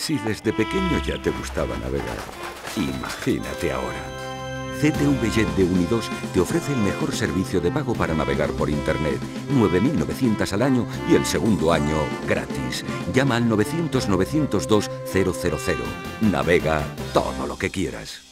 Si desde pequeño ya te gustaba navegar, imagínate ahora. CTV Jet de Unidos te ofrece el mejor servicio de pago para navegar por Internet. 9.900 al año y el segundo año gratis. Llama al 900-902-000. Navega todo lo que quieras.